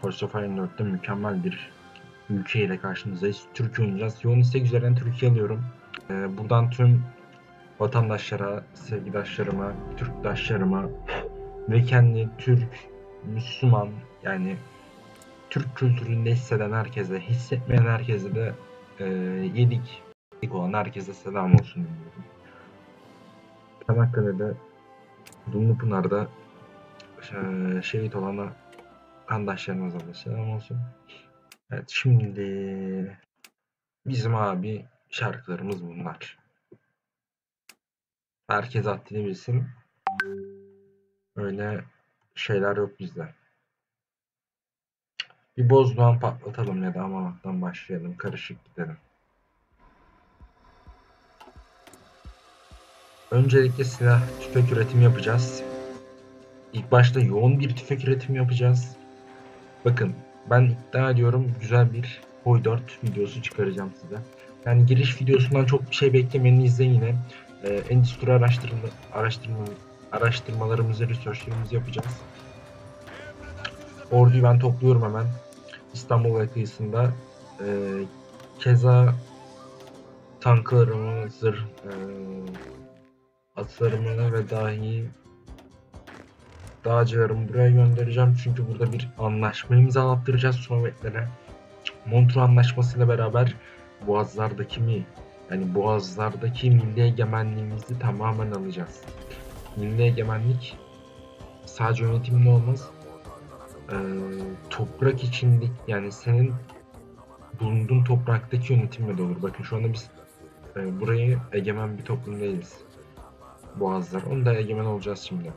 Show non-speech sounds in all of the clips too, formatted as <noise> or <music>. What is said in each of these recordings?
Force of Iron 4'te mükemmel bir ülke ile karşınızdayız. Türkiye oynayacağız. Yoğun istek üzerinden Türkiye alıyorum. Ee, buradan tüm vatandaşlara, sevgidaşlarıma, Türkdaşlarıma ve kendi Türk, Müslüman yani Türk kültüründe hisseden herkese, hissetmeyen herkese de e, yedik, yedik olan herkese selam olsun diyorum. Çanakkale'de, Dumlupınar'da e, şehit olana Kandaşlarımıza da selam olsun. Evet şimdi bizim abi şarkılarımız bunlar. Herkes haddini bilsin. Öyle şeyler yok bizde. Bir bozdoğan patlatalım ya da Amamak'tan başlayalım. Karışık gidelim. Öncelikle silah tüfek üretimi yapacağız. İlk başta yoğun bir tüfek üretimi yapacağız. Bakın ben iddia ediyorum güzel bir Boy 4 videosu çıkaracağım size. Yani giriş videosundan çok bir şey beklemeyin izleyin yine. Ee, endüstri araştırma, araştırma, araştırmalarımızı, researchlerimizi yapacağız. Orduyu ben topluyorum hemen. İstanbul ve kıyısında. Ee, keza tanklarımı, zırh, e, atlarımı ve dahi dağcılarımı buraya göndereceğim. Çünkü burada bir anlaşma imzalattıracağız Sovyetlere. Montreux Anlaşması'yla beraber Boğazlardaki mi yani Boğazlardaki milli egemenliğimizi tamamen alacağız. Milli egemenlik sadece yönetiminde olmaz. Ee, toprak içinde yani senin bulunduğun topraktaki yönetimle de olur. Bakın şu anda biz e, burayı egemen bir toplum değiliz. Boğazlar. Onu da egemen olacağız şimdi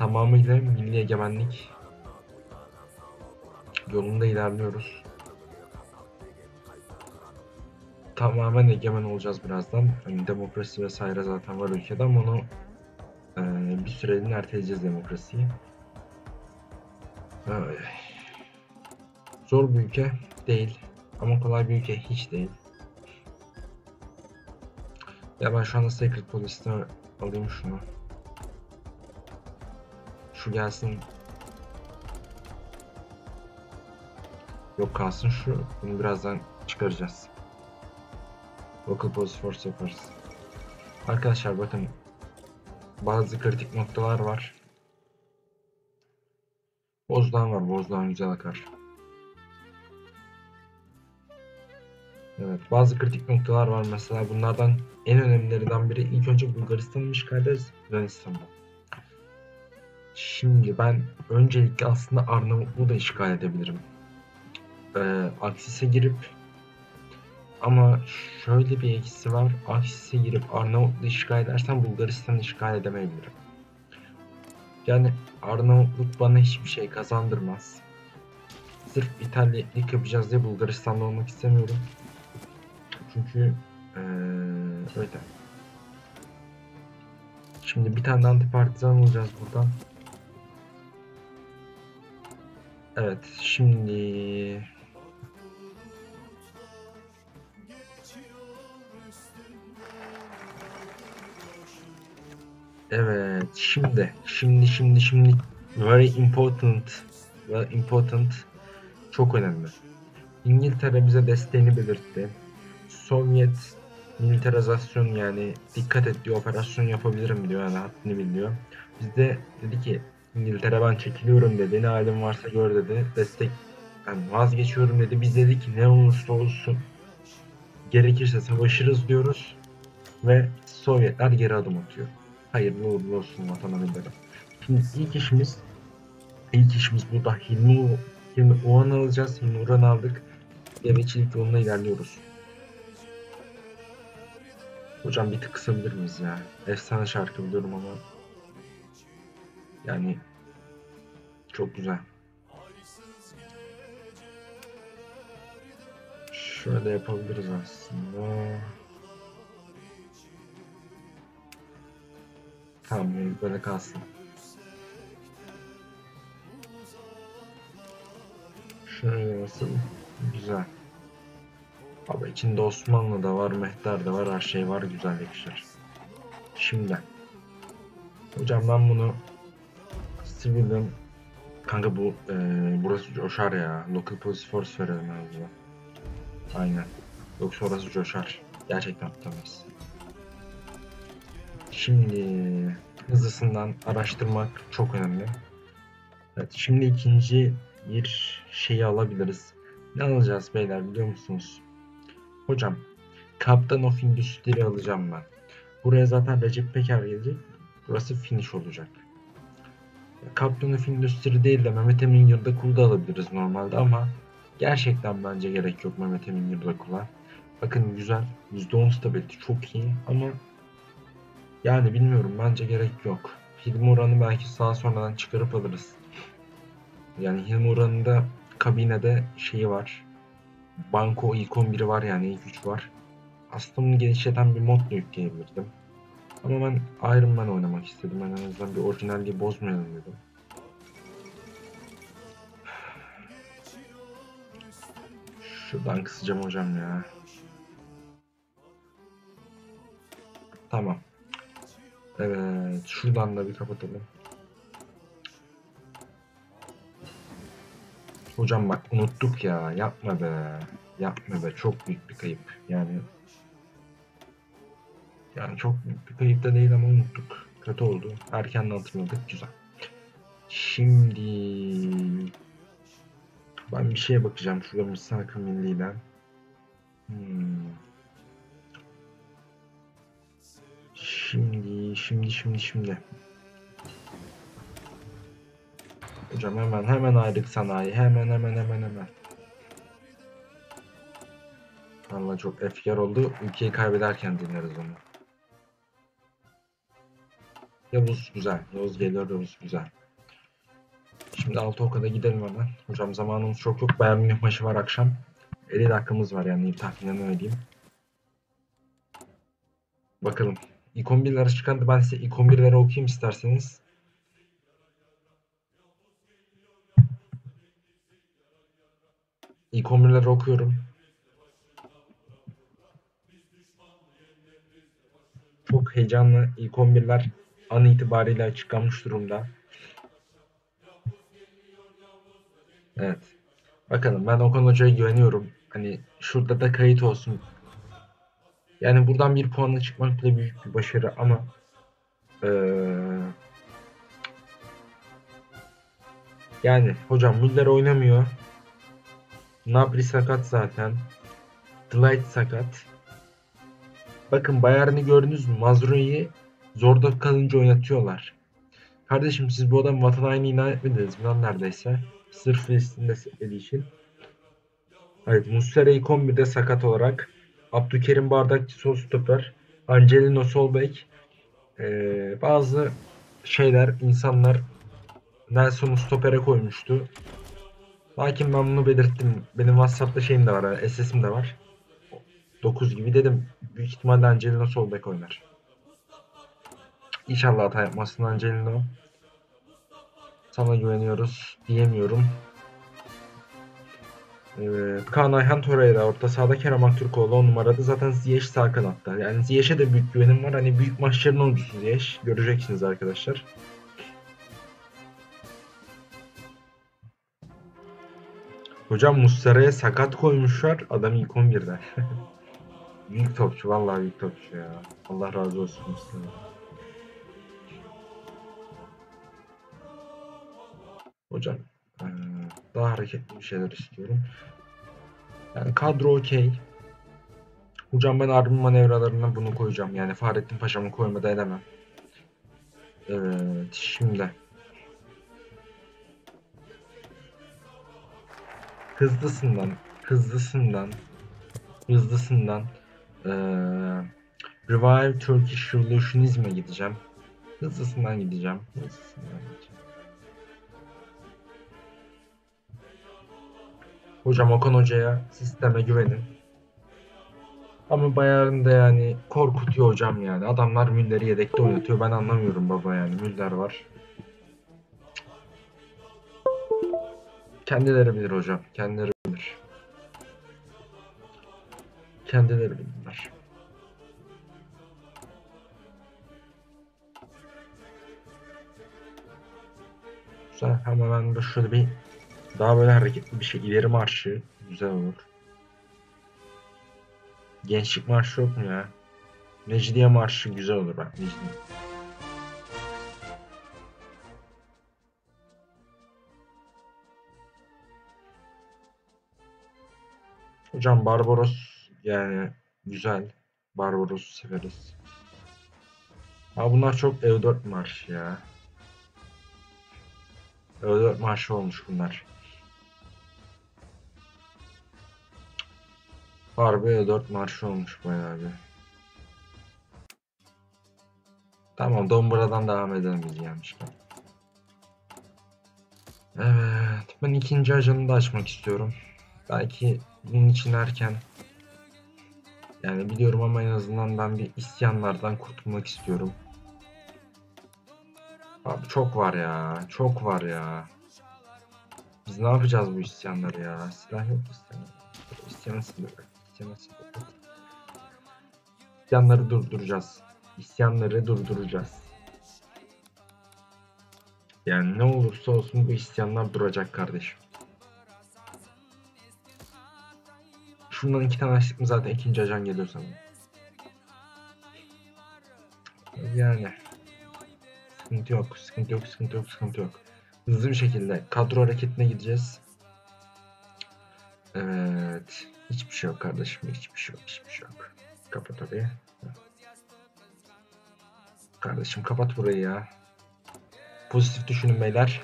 tamamıyla milli egemenlik yolunda ilerliyoruz. Tamamen egemen olacağız birazdan. Yani demokrasi vesaire zaten var ülkede ama onu e, bir süreliğine erteleyeceğiz demokrasiyi. Ay. Zor bir ülke değil ama kolay bir ülke hiç değil. Ya ben şu anda Secret Police'te alayım şunu. Şu gelsin. Yok kalsın şu. Bunu birazdan çıkaracağız. Local Police Force yaparız. Arkadaşlar bakın. Bazı kritik noktalar var. Bozdan var. Bozdan güzel akar. Evet, bazı kritik noktalar var mesela bunlardan en önemlilerinden biri ilk önce Bulgaristan'ın işgal ederiz Yunanistan'da. Şimdi ben öncelikle aslında Arnavutluğu da işgal edebilirim. Ee, Aksis'e girip ama şöyle bir eksisi var. Aksis'e girip Arnavutluğu işgal edersem Bulgaristan'ı işgal edemeyebilirim. Yani Arnavutluk bana hiçbir şey kazandırmaz. Sırf İtalya'lık yapacağız diye Bulgaristan'da olmak istemiyorum. Çünkü ee, öyle. Şimdi bir tane antipartizan olacağız buradan. Evet şimdi Evet şimdi şimdi şimdi şimdi very important very important çok önemli. İngiltere bize desteğini belirtti. Sovyet militarizasyon yani dikkat et diyor operasyon yapabilirim diyor yani haddini biliyor. Biz de dedi ki İngiltere ben çekiliyorum dedi. Ne halim varsa gör dedi. Destek yani vazgeçiyorum dedi. Biz dedik ne olursa olsun gerekirse savaşırız diyoruz ve Sovyetler geri adım atıyor. Hayırlı uğurlu olsun millete. Şimdi ilk işimiz ilk işimiz burada Hilmi, Hilmi Uğan alacağız. Hilmi Uğan aldık. Devletçilik yoluna ilerliyoruz. Hocam bir tık kısabilir miyiz ya? Efsane şarkı biliyorum ama yani çok güzel. Şöyle yapabiliriz aslında. Tamam böyle kalsın. Şöyle nasıl? Güzel. Abi içinde Osmanlı da var, Mehter de var, her şey var, güzel yakışır. Şimdi. Hocam ben bunu Civilian Kanka bu e, burası coşar ya. Local Police Force verelim azından. Aynen. Yoksa orası coşar. Gerçekten tutamayız. Şimdi hızlısından araştırmak çok önemli. Evet, şimdi ikinci bir şeyi alabiliriz. Ne alacağız beyler biliyor musunuz? Hocam, Captain of Industry alacağım ben. Buraya zaten Recep Peker gelecek. Burası finish olacak. Captain of Industry değil de Mehmet Emin Yurdakul da alabiliriz normalde ama gerçekten bence gerek yok Mehmet Emin Yurdakul'a. Bakın güzel. %10 stability çok iyi ama yani bilmiyorum bence gerek yok. Hilmi Uran'ı belki sağa sonradan çıkarıp alırız. Yani Hilmi Uran'ın da kabinede şeyi var. Banko ilk 11'i var yani ilk 3 var. Aslında bunu genişleten bir mod da yükleyebilirdim. Ama ben Iron Man oynamak istedim. Ben en azından bir orijinalliği bozmayalım dedim. Şuradan kısacağım hocam ya. Tamam. Evet. Şuradan da bir kapatalım. Hocam bak unuttuk ya. Yapma be. Yapma be. Çok büyük bir kayıp. Yani yani çok da değil ama unuttuk. Kötü oldu. Erkenden hatırladık. Güzel. Şimdi ben bir şeye bakacağım. Şurada misal milliyle. Hmm. Şimdi, şimdi, şimdi, şimdi. Hocam hemen, hemen ayrık sanayi. Hemen, hemen, hemen, hemen. Valla çok efkar oldu. Ülkeyi kaybederken dinleriz onu. Yavuz güzel. Yavuz geliyor Yavuz güzel. Şimdi altı okada gidelim hemen. Hocam zamanımız çok yok. Bayern Münih maçı var akşam. 50 dakikamız var yani tahminen öyle. Bakalım. İlk 11'lere çıkan ben size ilk 11'lere okuyayım isterseniz. İlk 11'leri okuyorum. Çok heyecanlı ilk 11'ler an itibariyle açıklanmış durumda. Evet. Bakalım ben Okan Hoca'ya güveniyorum. Hani şurada da kayıt olsun. Yani buradan bir puanla çıkmak bile büyük bir başarı ama ee, yani hocam Müller oynamıyor. Nabri sakat zaten. Delight sakat. Bakın Bayern'i gördünüz mü? Mazroui'yi zorda kalınca oynatıyorlar. Kardeşim siz bu adam vatan haini ilan etmediniz mi lan neredeyse? Sırf Filistin'de setlediği için. Evet Muslera ilk 11'de sakat olarak. Abdülkerim Bardakçı sol stoper. Angelino sol bek. Ee, bazı şeyler insanlar Nelson'u stopere koymuştu. Lakin ben bunu belirttim. Benim WhatsApp'ta şeyim de var. SS'im de var. 9 gibi dedim. Büyük ihtimalle Angelino sol bek oynar. İnşallah hata yapmazsın Angelino. Sana güveniyoruz diyemiyorum. Evet, Kaan Ayhan Torreira orta sahada Kerem Aktürkoğlu 10 numarada zaten Ziyech sağ kanatta. Yani Ziyech'e de büyük güvenim var. Hani büyük maçların oyuncusu Ziyech. Göreceksiniz arkadaşlar. Hocam Muslera'ya sakat koymuşlar. Adam ilk 11'de. <laughs> büyük topçu. Vallahi büyük topçu ya. Allah razı olsun Muslera. Hocam daha hareketli bir şeyler istiyorum. Yani kadro okey. Hocam ben army manevralarına bunu koyacağım. Yani Fahrettin Paşa'mı koymada edemem. Evet şimdi. Hızlısından, hızlısından, hızlısından ee, Revive Turkish Revolutionizm'e gideceğim. Hızlısından gideceğim. Hızlısından gideceğim. Hocam Okan Hoca'ya sisteme güvenin. Ama Bayern de yani korkutuyor hocam yani. Adamlar Müller'i yedekte oynatıyor. Ben anlamıyorum baba yani. Müller var. Kendileri bilir hocam. Kendileri bilir. Kendileri bilirler. Güzel ama ben şöyle bir daha böyle hareketli bir şey ileri marşı güzel olur. Gençlik marşı yok mu ya? Mecidiye marşı güzel olur bak Mecidiye. Hocam Barbaros yani güzel. Barbaros'u severiz. Ama bunlar çok EU4 marş ya. EU4 marşı olmuş bunlar. Harbi EU4 marşı olmuş bayağı bir. Tamam Dombra'dan devam edelim biz. Evet ben ikinci ajanı da açmak istiyorum. Belki bunun için erken. Yani biliyorum ama en azından ben bir isyanlardan kurtulmak istiyorum. Abi çok var ya. Çok var ya. Biz ne yapacağız bu isyanları ya? Silah yok isyanı. İsyanı siliyor. Siliyor. İsyanları durduracağız. İsyanları durduracağız. Yani ne olursa olsun bu isyanlar duracak kardeşim. Şundan iki tane açtık mı zaten ikinci ajan geliyor sana. Yani. Sıkıntı yok, sıkıntı yok, sıkıntı yok, sıkıntı yok. Hızlı bir şekilde kadro hareketine gideceğiz. Evet. Hiçbir şey yok kardeşim, hiçbir şey yok, hiçbir şey yok. Kapat orayı. Kardeşim kapat burayı ya. Pozitif düşünün beyler.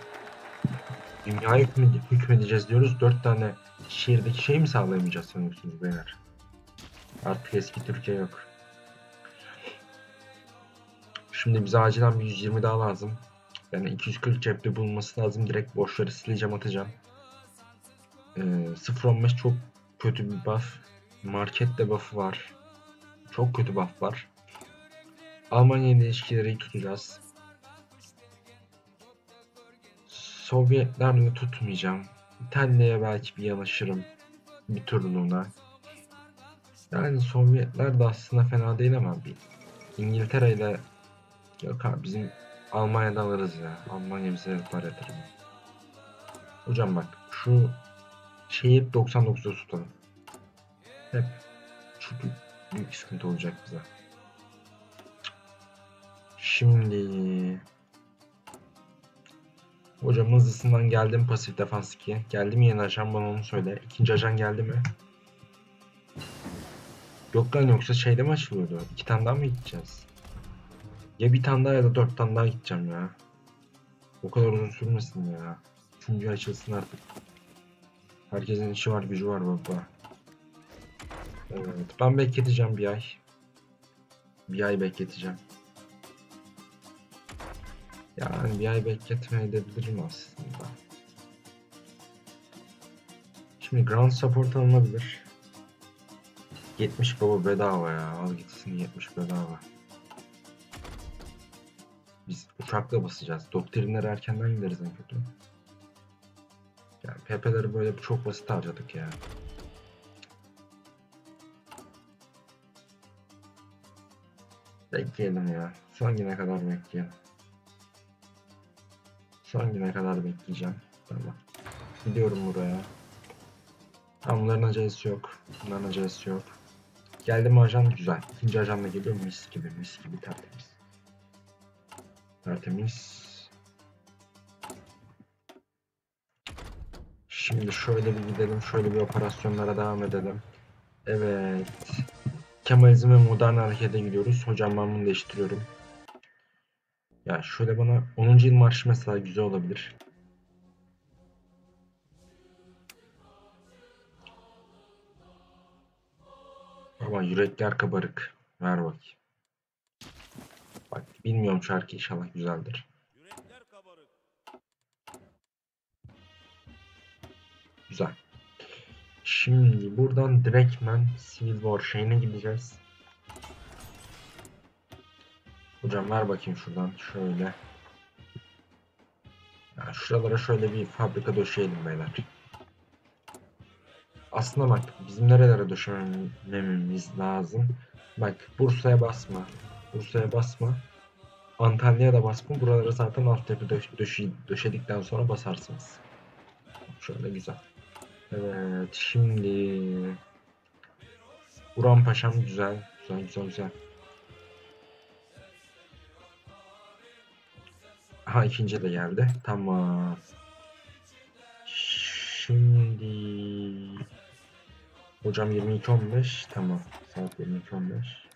Dünyaya hükmedeceğiz diyoruz. Dört tane şehirdeki şey mi sağlayamayacağız sanıyorsunuz beyler? Artık eski Türkiye yok. Şimdi bize acilen bir 120 daha lazım. Yani 240 cepte bulunması lazım. Direkt boşları sileceğim atacağım. Ee, 0.15 çok kötü bir buff. Markette buff'ı var. Çok kötü buff var. Almanya ile ilişkileri tutacağız. Sovyetlerle tutmayacağım. İtalya'ya belki bir yanaşırım. Bir turnuğuna. Yani Sovyetler de aslında fena değil ama bir İngiltere ile yok abi bizim Almanya'dan alırız ya. Almanya bize yapar yatırım. Hocam bak şu şeyi 99'da tutalım. Hep çünkü büyük sıkıntı olacak bize. Şimdi Hocam hızlısından geldim pasif defans 2'ye. Geldi mi yeni ajan bana onu söyle. İkinci ajan geldi mi? Yok lan yoksa şeyde mi açılıyordu? İki tane daha mı gideceğiz? Ya bir tane daha ya da dört tane daha gideceğim ya. O kadar uzun sürmesin ya. Üçüncü açılsın artık. Herkesin işi var gücü var baba. Evet ben bekleteceğim bir ay. Bir ay bekleteceğim. Yani bir ay bekletme edebilirim aslında. Şimdi Ground Support alınabilir. 70 baba bedava ya. Al gitsin 70 bedava. Biz uçakla basacağız. Doktrinlere erkenden gideriz en kötü. PP'leri böyle çok basit harcadık ya. Bekleyelim ya. Son güne kadar bekleyelim. Son güne kadar bekleyeceğim. Tamam. Gidiyorum buraya. Tamam bunların acelesi yok. Bunların acelesi yok. Geldi mi ajan güzel. İkinci ajan da geliyor mis gibi mis gibi tertemiz. Tertemiz. Şimdi şöyle bir gidelim. Şöyle bir operasyonlara devam edelim. Evet. Kemalizm ve modern harekete gidiyoruz. Hocam ben bunu değiştiriyorum. Ya şöyle bana 10. yıl marşı mesela güzel olabilir. Ama yürekler kabarık. Ver bak. Bak bilmiyorum şarkı inşallah güzeldir. Güzel. Şimdi buradan direktmen Civil War şeyine gideceğiz. Hocam ver bakayım şuradan şöyle. Ya şuralara şöyle bir fabrika döşeyelim beyler. Aslında bak bizim nerelere döşememiz lazım. Bak Bursa'ya basma. Bursa'ya basma. Antalya'ya da basma. Buralara zaten altyapı döş döşedikten sonra basarsınız. Şöyle güzel. Evet şimdi Uran Paşam güzel. Güzel güzel güzel. Aha ikinci de geldi. Tamam. Şimdi Hocam 22.15 tamam. Saat 22.15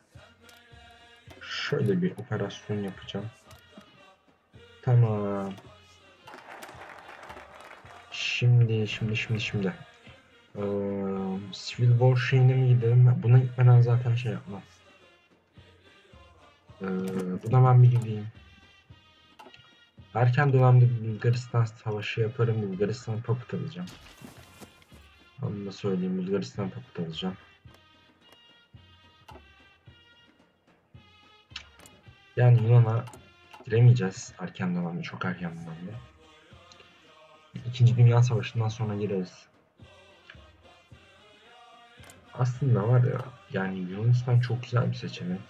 Şöyle bir operasyon yapacağım. Tamam. Şimdi şimdi şimdi şimdi. Ee, Civil War şeyine mi gidelim? Buna gitmeden zaten şey yapmam. Ee, buna ben bir gideyim. Erken dönemde bir Bulgaristan savaşı yaparım. Bulgaristan papıt alacağım. Onu da söyleyeyim. Bulgaristan papıt alacağım. Yani Yunan'a giremeyeceğiz erken dönemde. Çok erken dönemde. İkinci Dünya Savaşı'ndan sonra gireriz. Aslında var ya yani Yunanistan çok güzel bir seçenek.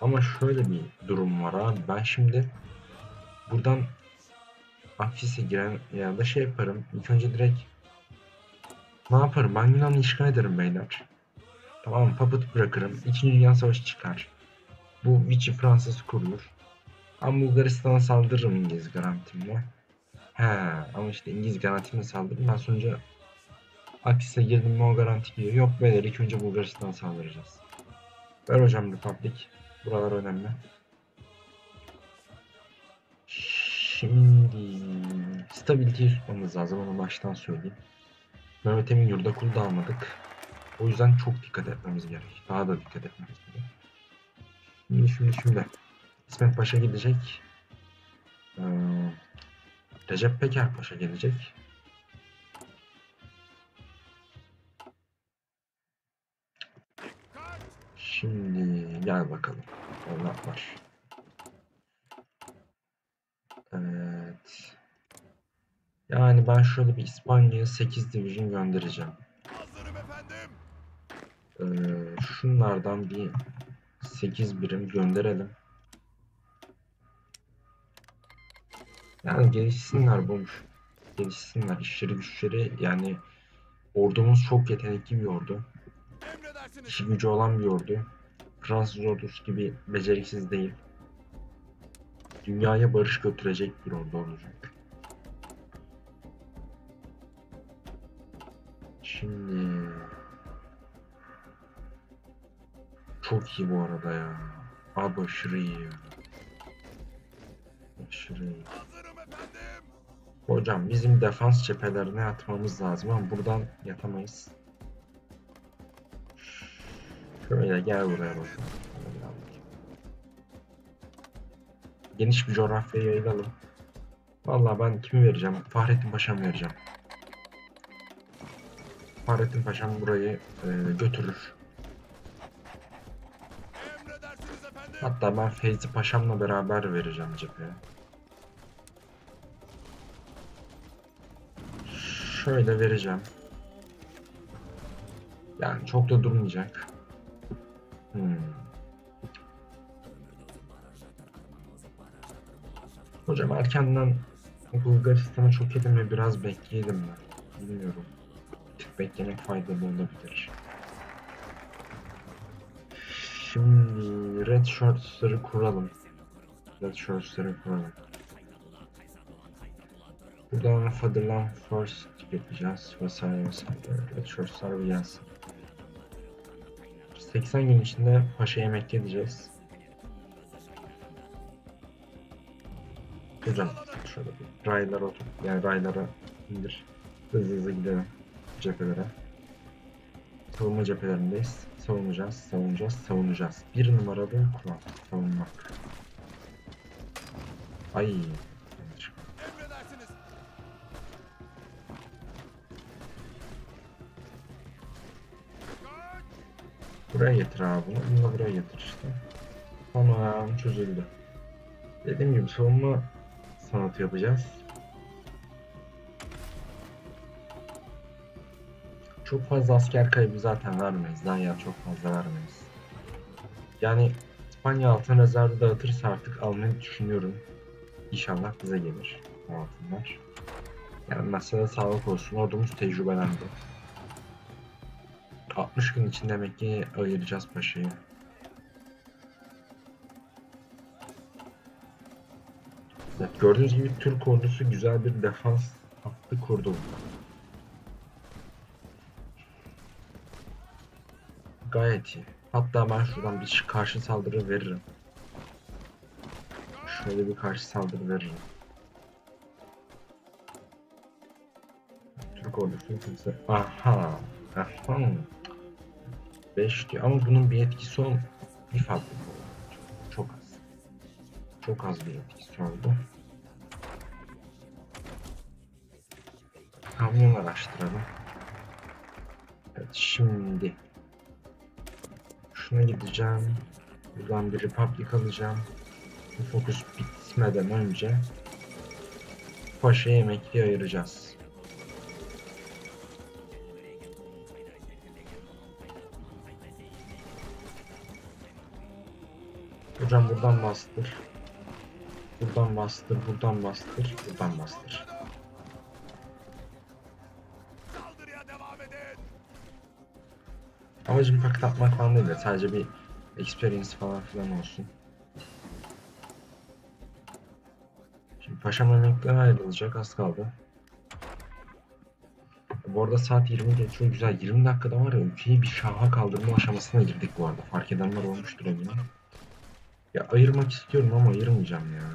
Ama şöyle bir durum var abi. Ben şimdi buradan Akfis'e giren ya da şey yaparım. İlk önce direkt ne yaparım? Ben Yunan'ı işgal ederim beyler. Tamam mı? Papıt bırakırım. İkinci Dünya Savaşı çıkar. Bu Vichy Fransız kurulur. Ama Bulgaristan'a saldırırım İngiliz garantimle. He ama işte İngiliz garantimle saldırırım. Ben sonuca Akfis'e girdim mi o garanti gidiyor. Yok beyler ilk önce Bulgaristan'a saldıracağız. Ver hocam Republic. Buralar önemli. Şimdi stabiliteyi tutmamız lazım onu baştan söyleyeyim. Mehmet Emin yurda kul da almadık. O yüzden çok dikkat etmemiz gerek. Daha da dikkat etmemiz gerek. Şimdi şimdi şimdi. İsmet Paşa gidecek. Ee, Recep Peker Paşa gelecek. Şimdi gel bakalım. Onlar var. Evet. Yani ben şöyle bir İspanya'ya 8 division göndereceğim. Ee, şunlardan bir 8 birim gönderelim. Yani gelişsinler bulmuş. Gelişsinler. işleri güçleri yani ordumuz çok yetenekli bir ordu. İşi gücü olan bir ordu. Fransız ordusu gibi beceriksiz değil. Dünyaya barış götürecek bir ordu olacak. Şimdi çok iyi bu arada ya. Abi aşırı iyi ya. Aşırı iyi. Hocam bizim defans cephelerine yatmamız lazım ama buradan yatamayız. Şöyle gel buraya bakalım. Geniş bir coğrafyaya yayılalım. Vallahi ben kimi vereceğim? Fahrettin Paşa'mı vereceğim. Fahrettin Paşa'm burayı e, götürür. Hatta ben Feyzi Paşa'mla beraber vereceğim cepheye. Şöyle vereceğim. Yani çok da durmayacak. Hmm. Hocam erkenden Bulgaristan'a çok yedim ve biraz bekleyelim ben. Bilmiyorum. Tık beklemek faydalı olabilir. Şimdi Red Shirts'ları kuralım. Red Shirts'ları kuralım. Buradan Fatherland First yapacağız. Vesaire vesaire. Shirts'lar bir gelsin. 80 gün içinde Paşa'ya emekli edeceğiz. Hocam şöyle bir raylara otur. Yani raylara indir. Hızlı hızlı gidelim cephelere. Savunma cephelerindeyiz. Savunacağız, savunacağız, savunacağız. Bir numaralı kural. Savunmak. Ay. Buraya getir abi bunu. Bunu buraya getir işte. Tamam çözüldü. Dediğim gibi savunma sanatı yapacağız. Çok fazla asker kaybı zaten vermeyiz. Daha ya çok fazla vermeyiz. Yani İspanya altın rezervi dağıtırsa artık almayı düşünüyorum. İnşallah bize gelir altınlar. Yani mesela sağlık olsun ordumuz tecrübelendi. 60 gün için demek ki ayıracağız paşayı. Evet, gördüğünüz gibi Türk ordusu güzel bir defans hattı kurdu. Gayet iyi. Hatta ben şuradan bir karşı saldırı veririm. Şöyle bir karşı saldırı veririm. Türk ordusu kimse... Aha! Aha! 5 diyor ama bunun bir etkisi ol... Bir oldu. Çok, az. Çok az bir etkisi oldu. Kamyon araştıralım. Evet şimdi şuna gideceğim. Buradan bir Republic alacağım. Bu fokus bitmeden önce Paşa emekli ayıracağız. Hocam buradan bastır. Buradan bastır, buradan bastır, buradan bastır. Amacım paket atmak falan değil de sadece bir experience falan filan olsun. Şimdi paşam emekliden ayrılacak az kaldı. Bu arada saat 20 geçiyor güzel 20 dakikada var ya ülkeyi bir şaha kaldırma aşamasına girdik bu arada fark edenler olmuştur eminim. Ya ayırmak istiyorum ama ayırmayacağım ya.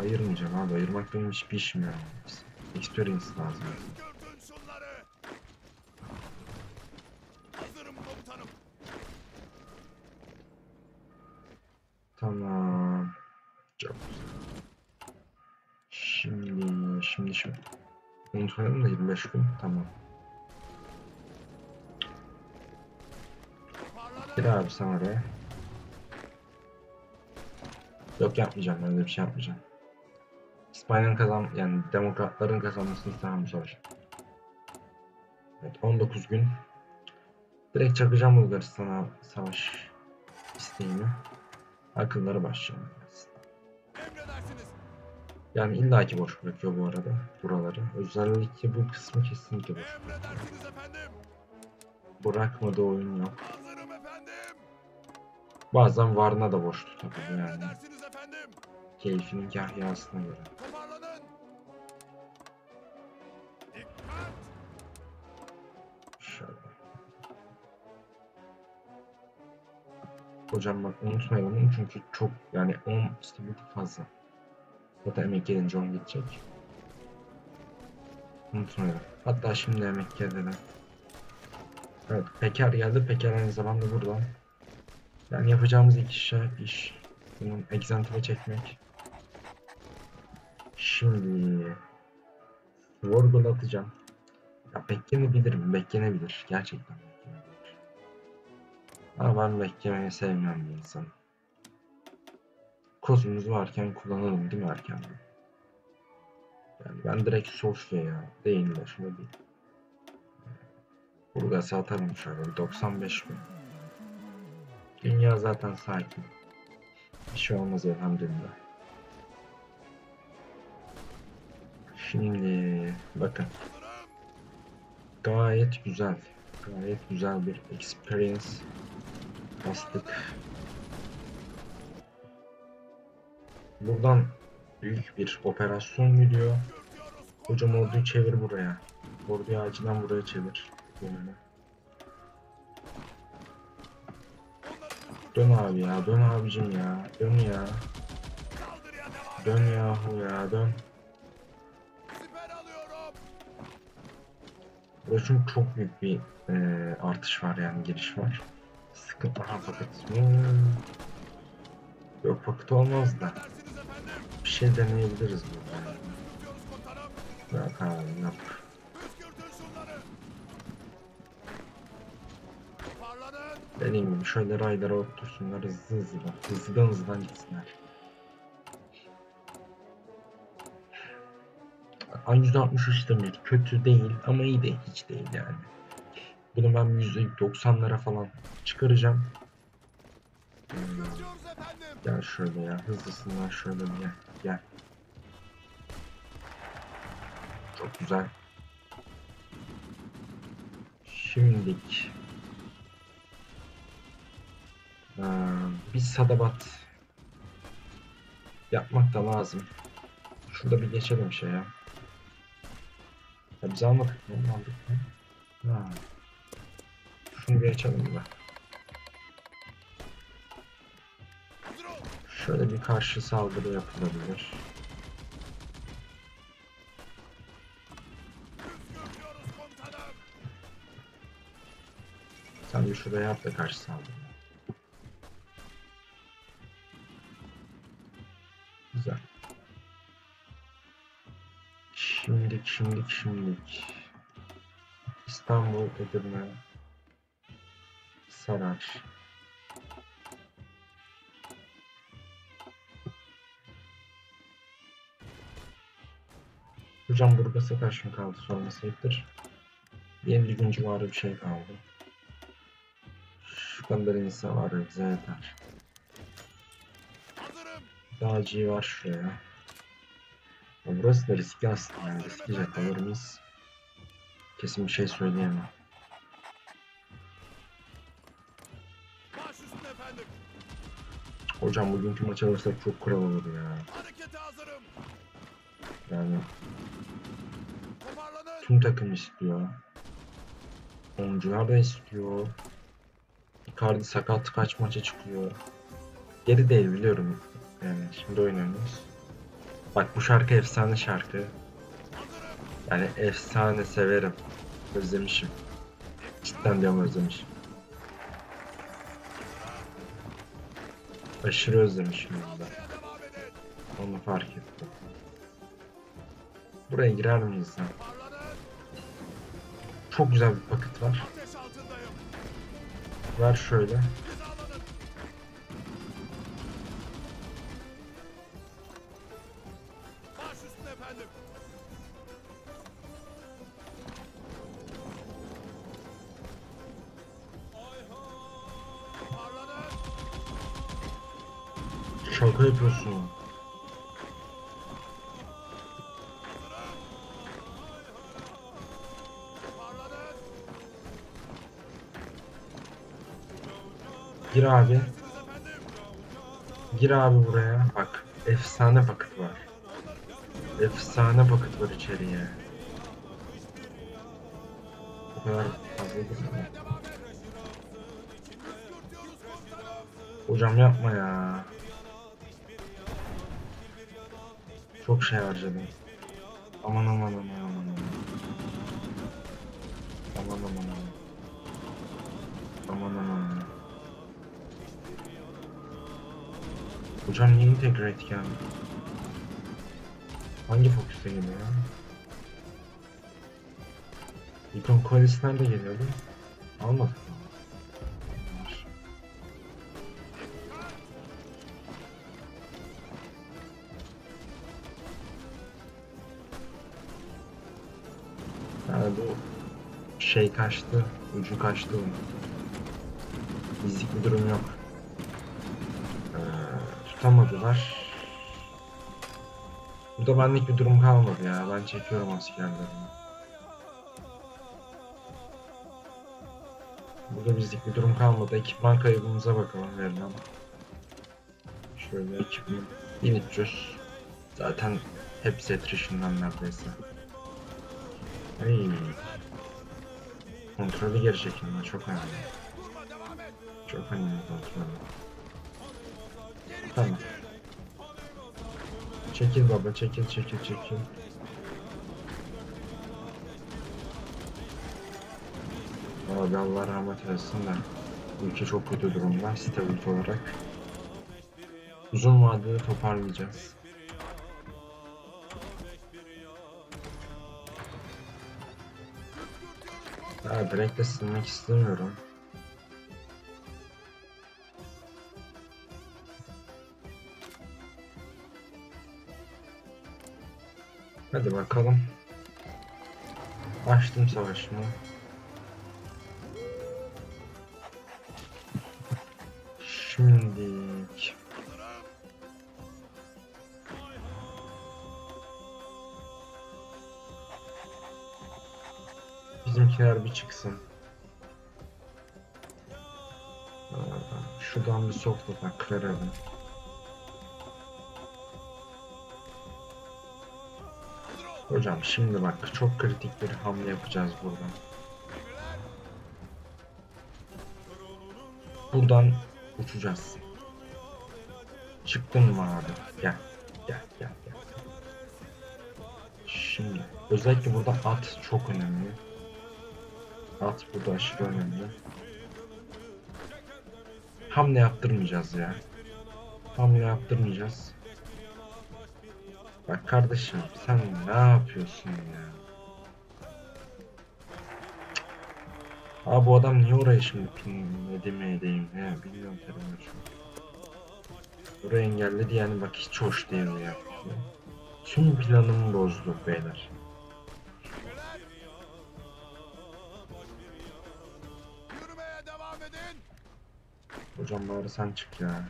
Ayırmayacağım abi ayırmak benim hiçbir işim yani. Experience lazım. Tamam. Çok. Şimdi, şimdi, şimdi. Unutmayalım da 25 gün. Tamam. Gir abi sen oraya. Yok yapmayacağım. Ben öyle bir şey yapmayacağım. İspanya'nın kazan, yani demokratların kazanmasını istemem bu savaşı. Evet 19 gün. Direkt çakacağım Bulgaristan'a savaş isteğini. Akılları başlayalım. Yani illaki boş bırakıyor bu arada buraları. Özellikle bu kısmı kesinlikle boş. Bırakmadığı oyun yok. Bazen Varna da boş tutabiliyor yani. Keyfinin kahyasına göre. Şöyle. Hocam bak unutmayalım çünkü çok yani 10 stability fazla. Zaten emek gelince 10 gidecek. Unutmayalım. Hatta şimdi emek geldi de. Evet Peker geldi. Peker aynı zamanda burada. Yani yapacağımız iki şey iş. Bunun egzantife çekmek. Şimdi Wargold atacağım. Ya beklenebilir? Beklenebilir. Gerçekten beklenebilir. Ama ben beklemeyi sevmem bir insan. Kozumuz varken kullanalım değil mi erkenden? Yani ben direkt Sofya'ya değil de şöyle bir Burgas'a şöyle bir 95 bin. Dünya zaten sakin. Bir şey olmaz elhamdülillah. Şimdi bakın gayet güzel. Gayet güzel bir experience bastık. Buradan büyük bir operasyon gidiyor. Hocam orduyu çevir buraya. Orduyu acilen buraya çevir. Böyle. Dön abi ya, dön abicim ya, dön ya, dön yahu ya, dön. Burada çünkü çok büyük bir eee, artış var yani giriş var. Sıkıntı aha paket. Hmm. Yok paket olmaz da bir şey deneyebiliriz burada. Yok abi. Toparlanın. Dediğim gibi şöyle raylara otursunlar hızlı hızlı. Hızlıdan hızlıdan gitsinler. Ay %63 demir kötü değil ama iyi de hiç değil yani. Bunu ben %90'lara falan çıkaracağım. Gel şöyle ya. Hızlısından şöyle bir gel. Gel. Çok güzel. Şimdilik Ee, bir sadabat yapmak da lazım. Şurada bir geçelim şeye. Ya biz almadık mı? Aldık mı? Ha. Şunu bir açalım da. Şöyle bir karşı saldırı yapılabilir. Sen bir şuraya yap da karşı saldırı. Şimdilik, şimdilik. İstanbul, Edirne, Saraç. Hocam Burgaz'a kaç gün kaldı sormasaydır. Yeni gün civarı bir şey kaldı. Şu kadar insan var bize yeter. Hazırım. Dağcı var şuraya. Ya burası da riskli aslında yani riskli jet alır mıyız? Kesin bir şey söyleyemem. Hocam bugünkü maç alırsak çok kral olur ya. Yani tüm takım istiyor. Oyuncular da istiyor. Icardi sakat kaç maça çıkıyor. Geri değil biliyorum. Yani şimdi oynuyoruz. Bak bu şarkı efsane şarkı. Yani efsane severim. Özlemişim. Cidden diyorum özlemişim. Aşırı özlemişim edin. Onu fark ettim. Buraya girer miyiz lan? Çok güzel bir paket var. Ver şöyle. Gir abi. Gir abi buraya. Bak efsane paket var. Efsane paket var içeriye. O kadar fazla. Hocam yapma ya. Çok şey harcadım. Aman aman. Aman Hocam niye integrate geldi? Hangi fokusta geliyor ya? Icon Qualis nerede geliyordu? Almadık mı? Yani bu şey kaçtı, ucu kaçtı onun. Bizlik bir durum yok. Ee, tutamadılar. Burada benlik bir durum kalmadı ya. Ben çekiyorum askerlerimi. Burada bizlik bir durum kalmadı. Ekipman kaybımıza bakalım verilen. Şöyle ekipman 1300. Zaten hepsi attrition'dan neredeyse. Hey. Kontrolü geri çekilme çok önemli. Çok önemli kontrolü. Tamam. çekil. Baba çekil çekil çekil. Abi Allah rahmet eylesin de ülke çok kötü durumda stabilite olarak. Uzun vadede toparlayacağız. Ya direkt de silmek istemiyorum. Hadi bakalım. Açtım savaşımı. Hazırım. Bizimkiler bir çıksın. Aa, Şuradan bir sok da kırarım. Hocam şimdi bak çok kritik bir hamle yapacağız buradan. Buradan uçacağız. Çıktın mı abi? Gel. Gel gel gel. Şimdi özellikle burada at çok önemli. At burada aşırı önemli. Hamle yaptırmayacağız ya. Hamle yaptırmayacağız. Bak kardeşim sen ne yapıyorsun ya? Abi bu adam niye oraya şimdi mi edeyim ne bilmiyorum tabii şu. Orayı engelledi yani bak hiç hoş değil o ya. Tüm planımı bozdu beyler. Hocam bari sen çık ya.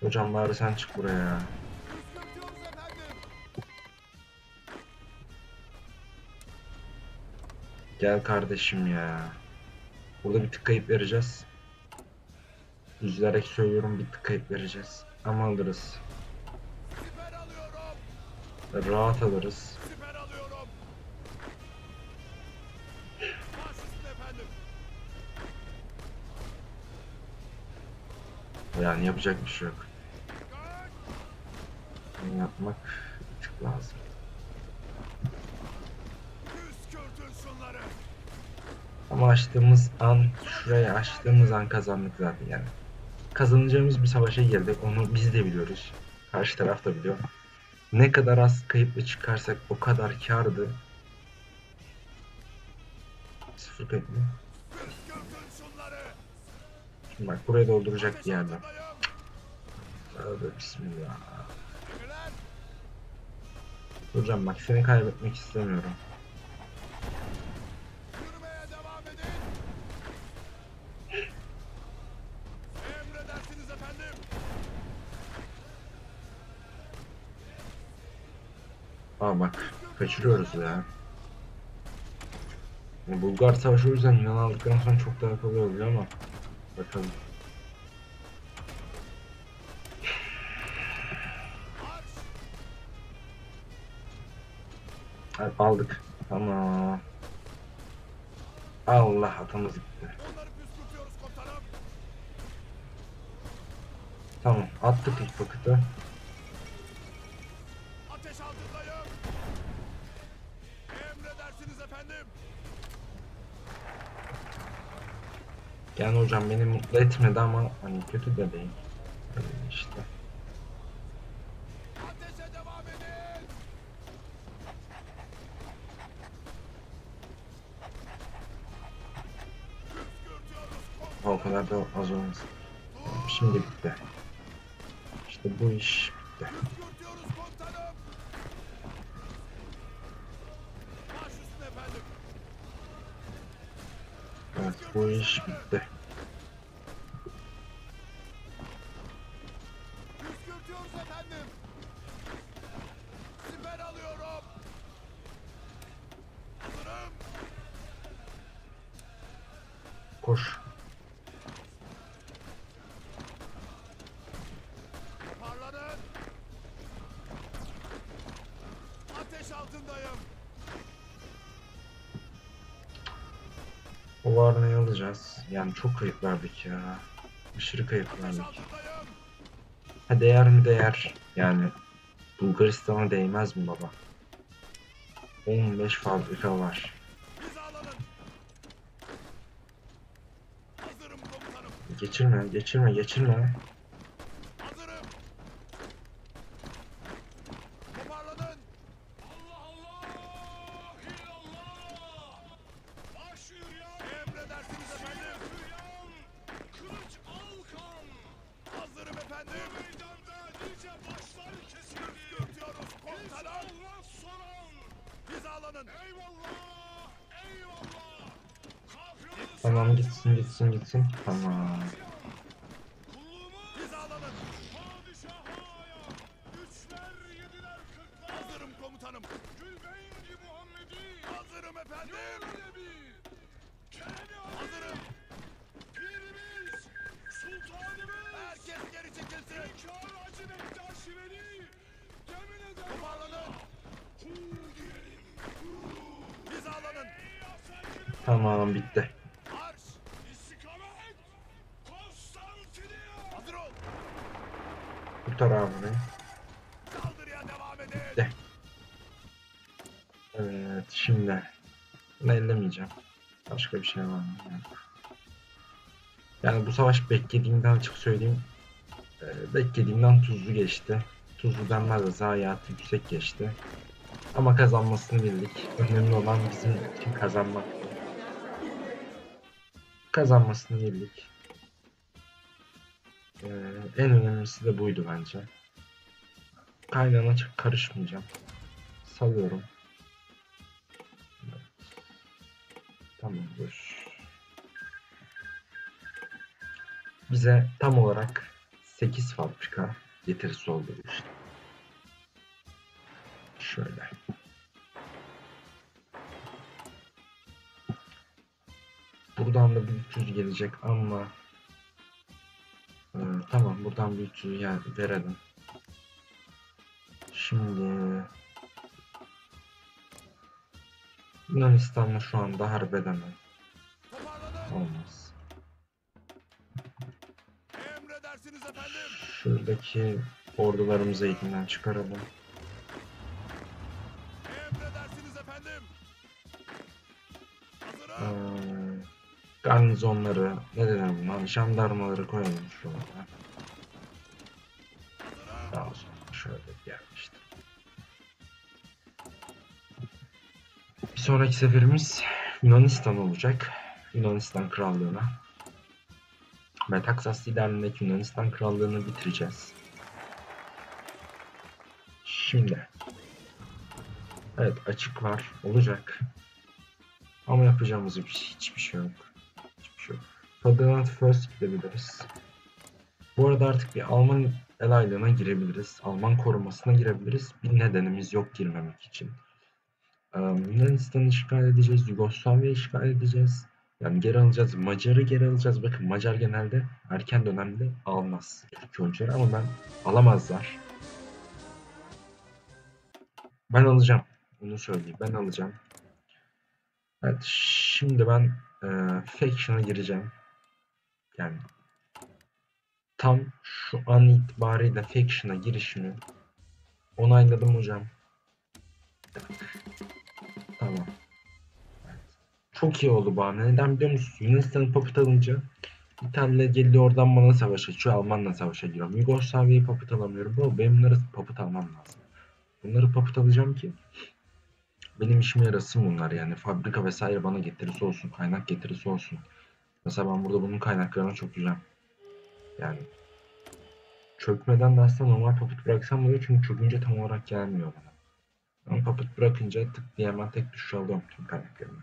Hocam bari sen çık buraya. Gel kardeşim ya. Burada bir tık kayıp vereceğiz. Üzülerek söylüyorum bir tık kayıp vereceğiz. Ama alırız. Rahat alırız. Yani yapacak bir şey yok. Yapmak tık lazım. Ama açtığımız an, şurayı açtığımız an kazandık zaten yani. Kazanacağımız bir savaşa girdik. Onu biz de biliyoruz. Karşı taraf da biliyor. Ne kadar az kayıpla çıkarsak o kadar kardı. Sıfır kayıp. Şimdi bak burayı dolduracak bir yerde. Altındayım. Tövbe bismillah. Hocam bak seni kaybetmek istemiyorum. Aa bak kaçırıyoruz ya. Bulgar Savaşı o yüzden Yunan aldıktan sonra çok daha kolay oluyor ama bakalım. Hadi aldık. Tamam. Allah atamız gitti. Tamam attık ilk vakıtı. Ateş altındayım. Emredersiniz efendim. Yani hocam beni mutlu etmedi ama hani kötü de değil. Şimdi bitti. İşte bu iş bitti. Evet bu iş bitti. Yani çok kayıp verdik ya. Aşırı kayıp verdik. Ha değer mi değer? Yani Bulgaristan'a değmez mi baba? 15 fabrika var. Geçirme, geçirme, geçirme. Tamam bitti. Kurtar abi edin. Bitti. Evet şimdi. Bunu ellemeyeceğim. Başka bir şey var mı? Yani bu savaş beklediğimden açık söyleyeyim. Ee, beklediğimden tuzlu geçti. Tuzlu denmez de zayiatı yüksek geçti. Ama kazanmasını bildik. Önemli olan bizim için kazanmak. Kazanmasını bildik. Ee, en önemlisi de buydu bence. Kaynağına çok karışmayacağım. Salıyorum. Evet. Tamamdır. Bize tam olarak 8 fabrika getirisi oldu bu işte. Şöyle. Buradan da bir 300 gelecek ama Ee, tamam buradan bir 300 yer verelim. Şimdi Yunanistan'la şu anda harp edemem. Olmaz. Şuradaki ordularımızı eğitimden çıkaralım. Ee, garnizonları, ne denir buna? Jandarmaları koyalım. Hazırım. Daha sonra şöyle gelmiştir. Bir sonraki seferimiz Yunanistan olacak. Yunanistan Krallığı'na. Metaxas liderliğindeki Yunanistan Krallığı'nı bitireceğiz. Şimdi. Evet açık var. Olacak. Ama yapacağımız bir şey, hiçbir şey yok. Hiçbir şey yok. Ferdinand First gidebiliriz. Bu arada artık bir Alman el aylığına girebiliriz. Alman korumasına girebiliriz. Bir nedenimiz yok girmemek için. Ee, Yunanistan'ı işgal edeceğiz. Yugoslavya'yı işgal edeceğiz. Yani geri alacağız. Macar'ı geri alacağız. Bakın Macar genelde erken dönemde almaz Türk oyuncuları ama ben alamazlar. Ben alacağım. Onu söyleyeyim. Ben alacağım. Evet şimdi ben e, Faction'a gireceğim. Yani tam şu an itibariyle Faction'a girişimi onayladım hocam. Tamam. Çok iyi oldu bana. Neden biliyor musun? Yunanistan'ı papıt alınca İtalya geliyor oradan bana savaş açıyor. Almanla savaşa giriyorum. Yugoslavya'yı papıt alamıyorum. Bu benim bunları papıt almam lazım. Bunları papıt alacağım ki benim işime yarasın bunlar yani. Fabrika vesaire bana getirisi olsun. Kaynak getirisi olsun. Mesela ben burada bunun kaynaklarına çökeceğim. Yani çökmeden de aslında normal papıt bıraksam oluyor çünkü çökünce tam olarak gelmiyor bana. Ama papıt bırakınca tık diye hemen tek tuş alıyorum tüm kaynaklarımı.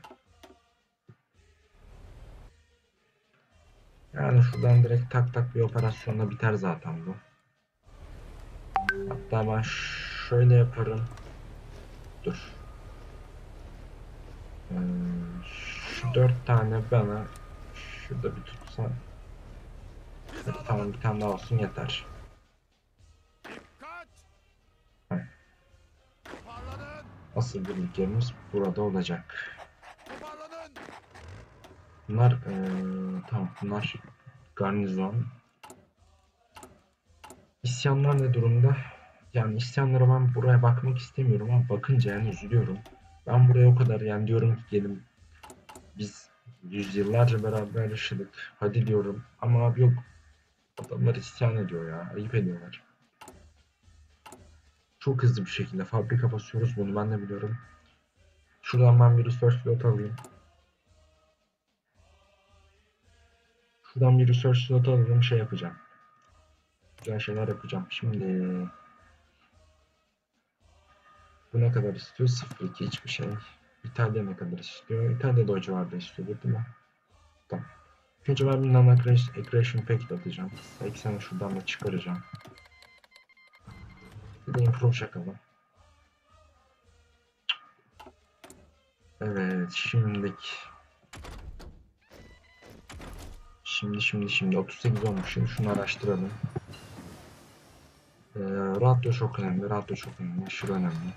Yani şuradan direkt tak tak bir operasyonla biter zaten bu. Hatta ben şöyle yaparım. Dur. Ee, şu dört tane bana şurada bir tutsa. Hadi Hizalanın. tamam bir tane daha olsun yeter. Asıl birliklerimiz burada olacak. Bunlar eee tamam bunlar garnizon. İsyanlar ne durumda? Yani isyanlara ben buraya bakmak istemiyorum ama bakınca yani üzülüyorum. Ben buraya o kadar yani diyorum ki gelin biz yüzyıllarca beraber yaşadık. Hadi diyorum ama abi yok. Adamlar isyan ediyor ya. Ayıp ediyorlar. Çok hızlı bir şekilde fabrika basıyoruz bunu ben de biliyorum. Şuradan ben bir research slot alayım. Şuradan bir research slot alalım şey yapacağım. Güzel şeyler yapacağım. Şimdi bu ne kadar istiyor? 0.2 hiçbir şey. İtalya ne kadar istiyor? İtalya da o civarda istiyor değil mi? Tamam. İlk Önce ben bir nano aggression packet atacağım. Belki sana şuradan da çıkaracağım. Bir de improve çakalım. Evet şimdilik. Şimdi şimdi şimdi 38 olmuş. Şimdi şunu araştıralım. Ee, radyo çok önemli. Radyo çok önemli. Aşırı önemli.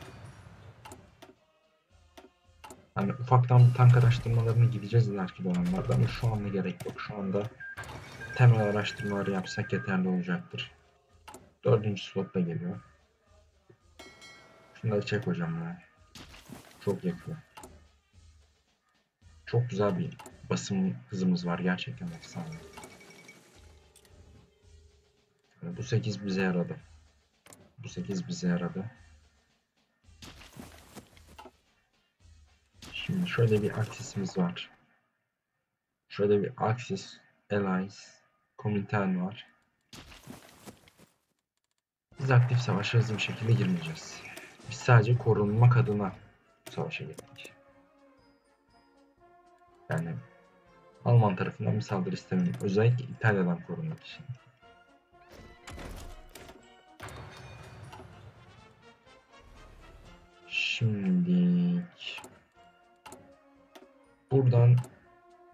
Hani ufaktan tank araştırmalarına gideceğiz ileriki dönemlerde ama şu anda gerek yok. Şu anda temel araştırmaları yapsak yeterli olacaktır. Dördüncü slot da geliyor. Şunları çek hocam ya. Çok yakıyor. Çok güzel bir basım hızımız var gerçekten efsane. Yani Bu 8 bize yaradı. Bu 8 bize yaradı. Şimdi şöyle bir aksisimiz var. Şöyle bir Axis, Allies, Comintern var. Biz aktif savaşa hızlı bir şekilde girmeyeceğiz. Biz sadece korunmak adına savaşa girdik. Yani Alman tarafından bir saldırı istemiyorum. Özellikle İtalya'dan korunmak için. Şimdi buradan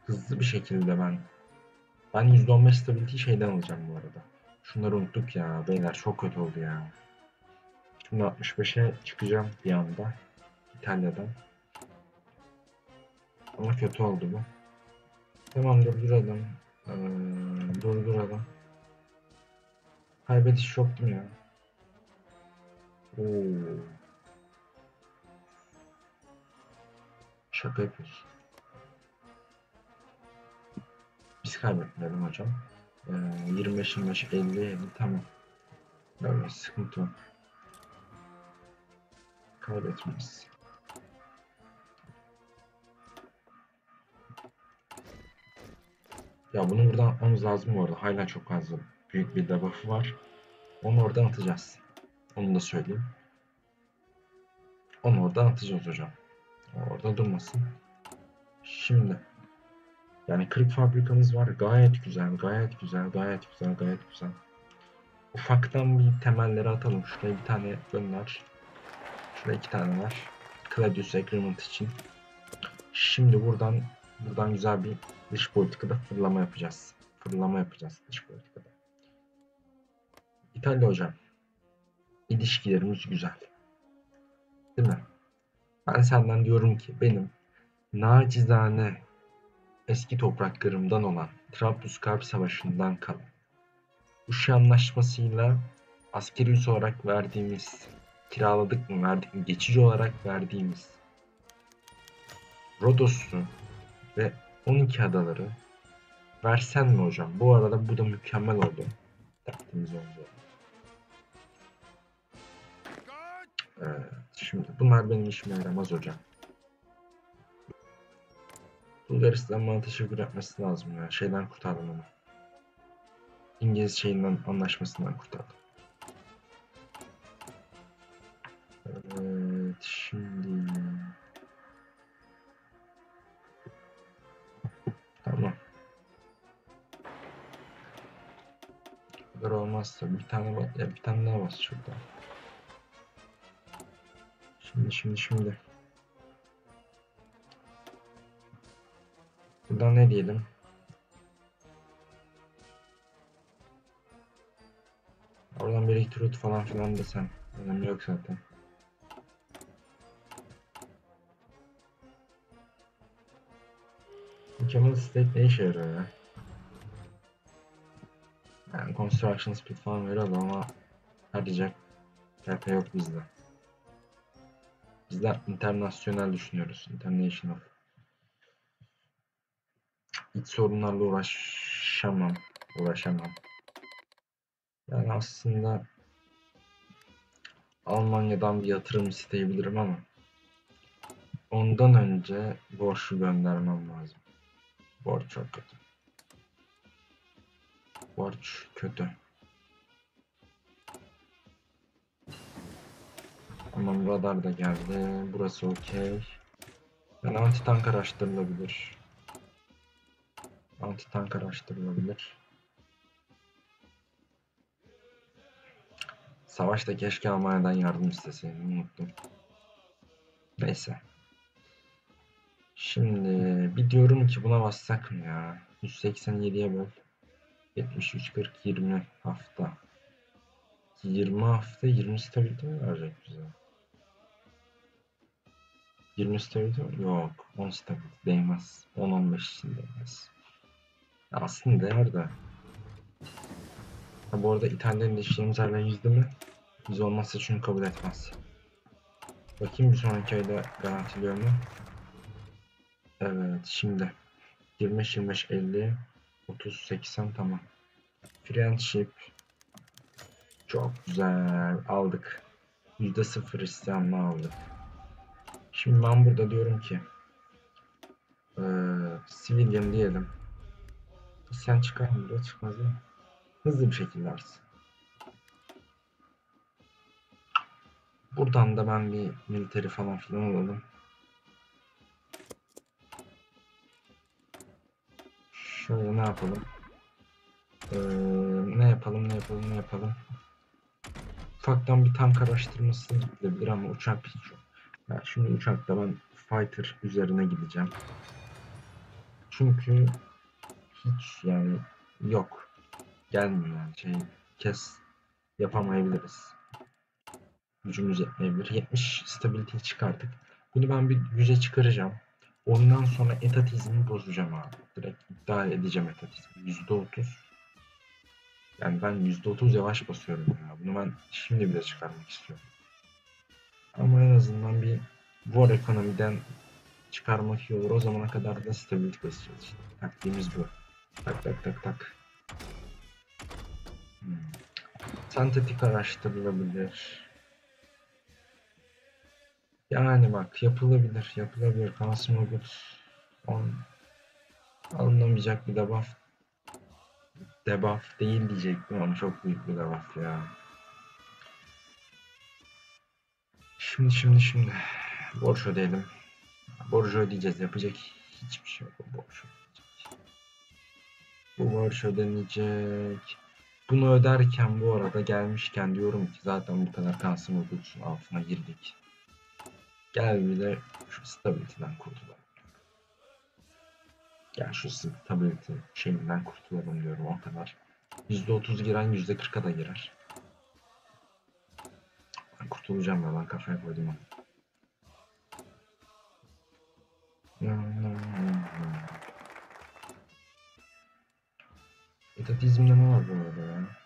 hızlı bir şekilde ben ben %15 stability şeyden alacağım bu arada. Şunları unuttuk ya beyler çok kötü oldu ya. Şimdi 65'e çıkacağım bir anda İtalya'dan. Ama kötü oldu bu. Tamam durduralım. Ee, durduralım. Kaybediş yok mi ya? Oo. Şaka yapıyorsun. Biz kaybetmeyelim hocam. Ee, 25 25 50 50 tamam. Sıkıntı yok. Kaybetmeyiz. Ya bunu buradan atmamız lazım bu arada. Hala çok fazla büyük bir debuff'ı var. Onu oradan atacağız. Onu da söyleyeyim. Onu oradan atacağız hocam. Orada durmasın. Şimdi. Yani kırık fabrikamız var. Gayet güzel, gayet güzel, gayet güzel, gayet güzel. Ufaktan bir temelleri atalım. Şuraya bir tane gönder. Şuraya iki tane var. Claudius Agreement için. Şimdi buradan buradan güzel bir dış politikada fırlama yapacağız. Fırlama yapacağız dış politikada. İtalya hocam. İlişkilerimiz güzel. Değil mi? Ben senden diyorum ki benim nacizane eski topraklarımdan olan Trablusgarp Savaşı'ndan kalan Uşi Anlaşması'yla askeri üs olarak verdiğimiz kiraladık mı verdik mi geçici olarak verdiğimiz Rodos'u ve 12 adaları versen mi hocam? Bu arada bu da mükemmel oldu. Tertemiz oldu. Evet, şimdi bunlar benim işime yaramaz hocam. Bulgaristan bana teşekkür etmesi lazım ya. Şeyden kurtardım onu. İngiliz şeyinden anlaşmasından kurtardım. Evet, şimdi... Tamam. Bu kadar olmazsa bir tane bas, ya bir tane daha bas şurada. Şimdi şimdi şimdi. Buradan ne diyelim? Oradan bir elektrot falan filan desen. Önemli yok zaten. Mükemmel state ne işe yarıyor ya? Yani construction speed falan veriyordu ama harcayacak TP yok bizde. Bizler internasyonel düşünüyoruz. International. İç sorunlarla uğraşamam. Uğraşamam. Yani aslında Almanya'dan bir yatırım isteyebilirim ama ondan önce borçlu göndermem lazım. Borç çok kötü. Borç kötü. Tamam radar da geldi. Burası okey. Yani anti tank araştırılabilir. Anti tank araştırılabilir. Savaşta keşke Almanya'dan yardım isteseydim unuttum. Neyse. Şimdi bir diyorum ki buna bassak mı ya? 187'ye böl. 73 40 20 hafta. 20 hafta 20 stabilite mi verecek bize? 20 stabilite mi? Yok. 10 stabilite değmez. 10-15 için değmez. Ya aslında değer de. Ha, bu arada İtalya'nın işlerimiz hala yüzde mi? Biz olmazsa şunu kabul etmez. Bakayım bir sonraki ayda garantiliyor mu? Evet şimdi 25 25 50 30 80 tamam. Friendship çok güzel aldık. Yüzde sıfır isyanla aldık. Şimdi ben burada diyorum ki eee civilian diyelim. İsyan çıkar mı? Burada çıkmaz değil mi? Hızlı bir şekilde artsın. Buradan da ben bir militeri falan filan alalım. Şöyle ne yapalım? Ee, ne yapalım, ne yapalım, ne yapalım? Ufaktan bir tank araştırması gidebilir ama uçak hiç yok. Ya şimdi uçakta ben fighter üzerine gideceğim. Çünkü hiç yani yok. Gelmiyor yani şey kes yapamayabiliriz. Gücümüz yetmeyebilir. 70 stability çıkardık. Bunu ben bir 100'e çıkaracağım. Ondan sonra etatizmi bozacağım abi. Direkt iptal edeceğim etatizmi. %30. Yani ben %30 yavaş basıyorum ya. Bunu ben şimdi bile çıkarmak istiyorum. Ama en azından bir war ekonomiden çıkarmak iyi olur. O zamana kadar da stability basacağız işte. Taktiğimiz bu. Tak tak tak tak. Hmm. Sentetik araştırılabilir. Yani bak yapılabilir, yapılabilir. Kasım Ogut on alınamayacak bir debuff. Debuff değil diyecektim ama çok büyük bir debuff ya. Şimdi şimdi şimdi borç ödeyelim. Borcu ödeyeceğiz. Yapacak hiçbir şey yok. Borç ödeyecek. Bu borç ödenecek. Bunu öderken bu arada gelmişken diyorum ki zaten bu kadar Kasım Ogut'un altına girdik. Gel bir de şu stability'den kurtulalım. Gel şu stability şeyinden kurtulalım diyorum o kadar. %30 giren %40'a da girer. Ben kurtulacağım ya ben kafaya koydum onu. Etatizmde ne var bu arada ya?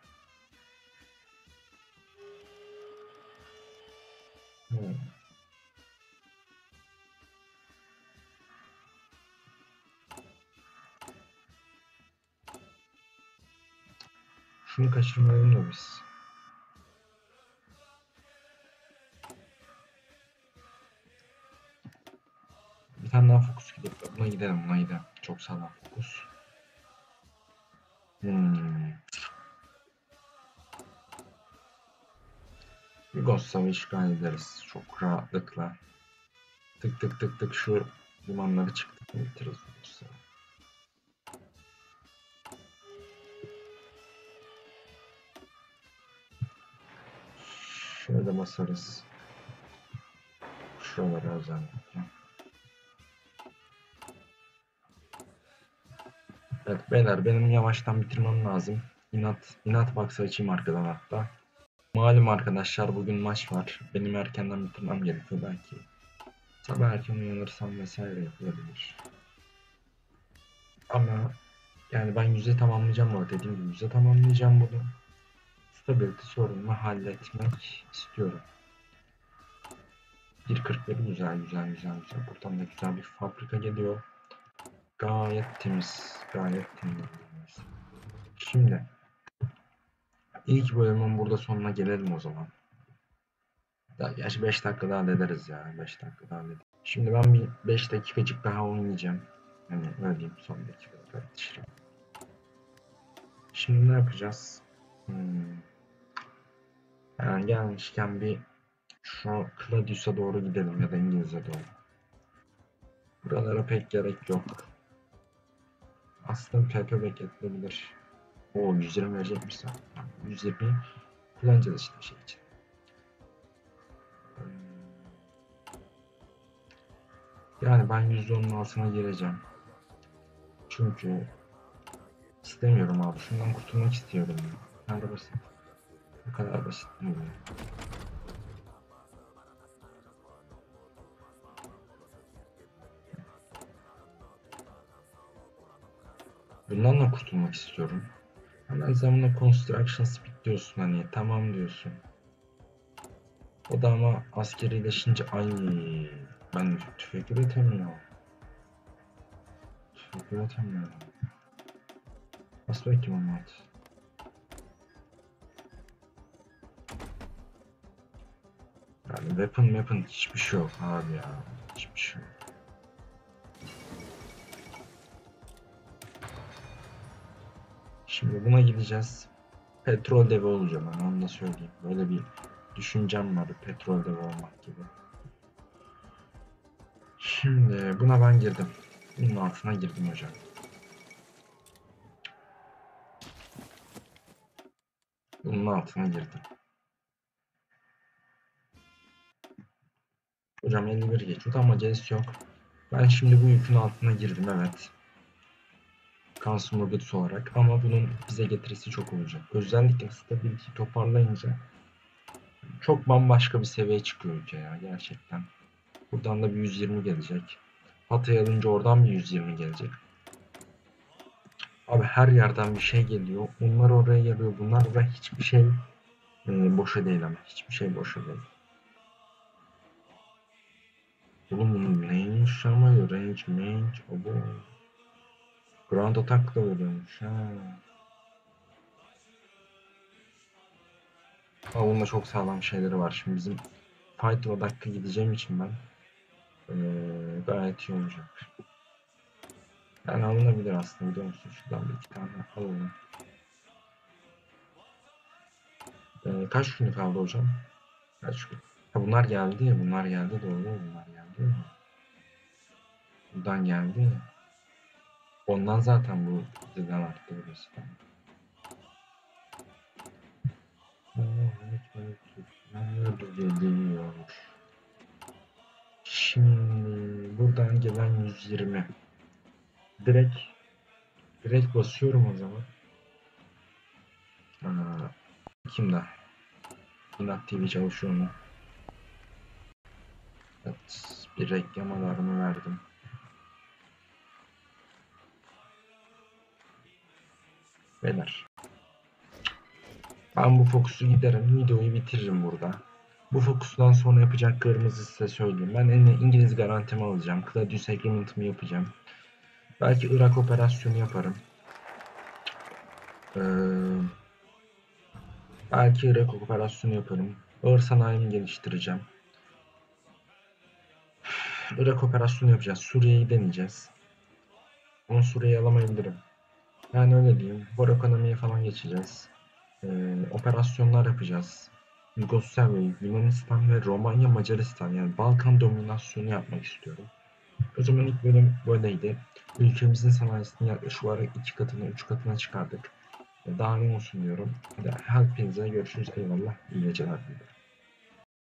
Şunu kaçırmayalım da biz. Bir tane daha fokus gidelim. Buna gidelim, buna gidelim. Çok sağlam fokus. Hmm. Yugoslav'ı işgal ederiz çok rahatlıkla. Tık tık tık tık şu limanları çıktık bitiririz Yugoslav'ı. Şöyle basarız. Şuralara özellikle. Evet beyler benim yavaştan bitirmem lazım. İnat, inat baksa açayım arkadan hatta. Malum arkadaşlar bugün maç var. Benim erkenden bitirmem gerekiyor belki. Sabah erken uyanırsam vesaire yapılabilir. Ama yani ben yüze tamamlayacağım bu. Dediğim gibi yüze tamamlayacağım bunu. Stability sorununu halletmek istiyorum. 1.41 güzel güzel güzel güzel. Buradan da güzel bir fabrika geliyor. Gayet temiz. Gayet temiz. Şimdi ilk bölümün burada sonuna gelelim o zaman. Ya, gerçi 5 dakika daha hallederiz ya. 5 dakika daha hallederiz. Şimdi ben bir 5 dakikacık daha oynayacağım. Hani öyle son dakikada. Şimdi ne yapacağız? Hmm. Yani gelmişken bir şu Claudius'a doğru gidelim ya da İngiliz'e doğru. Buralara pek gerek yok. aslında PP bekletilebilir. O 120 verecekmiş zaten. 120 kullanacağız işte şey için. Yani ben %10'un altına gireceğim. Çünkü istemiyorum abi. Şundan kurtulmak istiyorum. ya. Bu kadar basit. Bu kadar basit değil mi? Bundan da kurtulmak istiyorum. Hemen buna construction speed diyorsun hani tamam diyorsun. O da ama askerileşince ay ben tüfek üretemiyorum. Tüfek üretemiyorum. Bas bakayım onu Yani weapon weapon hiçbir şey yok abi ya. Hiçbir şey yok. Şimdi buna gideceğiz. Petrol devi olacağım ben onu da söyleyeyim. Böyle bir düşüncem var petrol devi olmak gibi. Şimdi buna ben girdim. Bunun altına girdim hocam. Bunun altına girdim. Hocam 51 geçiyordu ama acelesi yok. Ben şimdi bu yükün altına girdim evet. Consumer Goods olarak ama bunun bize getirisi çok olacak. Özellikle stability toparlayınca çok bambaşka bir seviyeye çıkıyor ülke ya gerçekten. Buradan da bir 120 gelecek. Hatay alınca oradan bir 120 gelecek. Abi her yerden bir şey geliyor. Onlar oraya geliyor. Bunlar oraya hiçbir şey e, boşa değil ama. Hiçbir şey boşa değil. Oğlum neymiş ama range range abo. Ground attack da vuruyormuş ha. Ama bunda çok sağlam şeyleri var. Şimdi bizim fight odaklı gideceğim için ben ee, gayet iyi olacak. Yani alınabilir aslında biliyor musun? Şuradan bir iki tane alalım. Ee, kaç günü kaldı hocam? Kaç gün? Ha bunlar geldi ya, bunlar geldi doğru bunlar geldi. Buradan geldi. Ondan zaten bu diziden arttı burası. Şimdi buradan gelen 120. Direkt direkt basıyorum o zaman. Aa, kimde? Inat TV çalışıyor mu? Evet, bir reklam alarmı verdim. Beyler. Ben bu fokusu giderim. Videoyu bitiririm burada. Bu fokustan sonra yapacaklarımızı size söyleyeyim. Ben en İngiliz garantimi alacağım. Claudius Agreement'ımı yapacağım. Belki Irak operasyonu yaparım. Ee, belki Irak operasyonu yaparım. Ağır sanayimi geliştireceğim. Irak operasyonu yapacağız. Suriye'yi deneyeceğiz. Ama Suriye'yi alamayabilirim. Yani öyle diyeyim. Bor ekonomiye falan geçeceğiz. Ee, operasyonlar yapacağız. Yugoslavya, Yunanistan ve Romanya, Macaristan yani Balkan dominasyonu yapmak istiyorum. O zaman ilk bölüm böyleydi. Ülkemizin sanayisini yaklaşık olarak iki katına, üç katına çıkardık. Daha ne olsun diyorum. Hadi hepinize görüşürüz. Eyvallah. İyi geceler diliyorum.